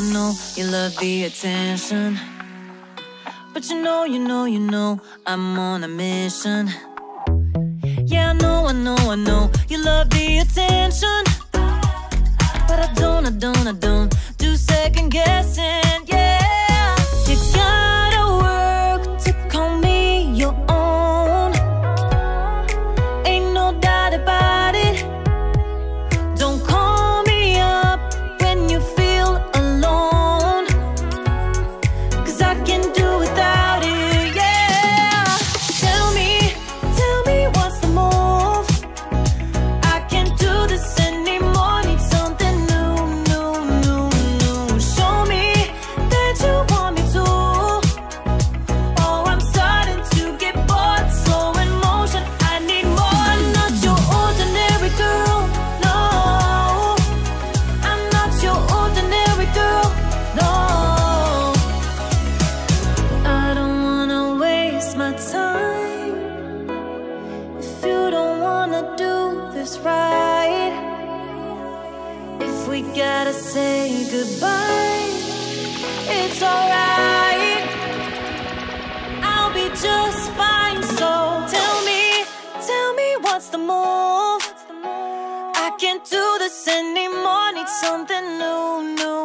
know you love the attention. But you know, you know, you know, I'm on a mission. Yeah, I know, I know, I know, you love the attention. But I don't, I don't, I don't do second guessing. This right. If we gotta say goodbye, it's alright. I'll be just fine. So tell me, tell me what's the move? I can't do this anymore. Need something new, new,